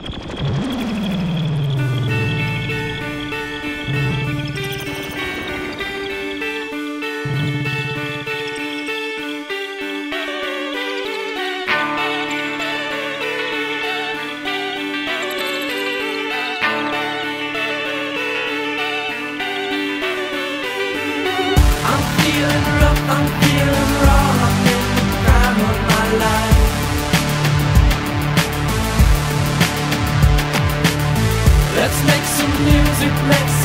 I'm feeling rough, I'm feeling Let's make some music, make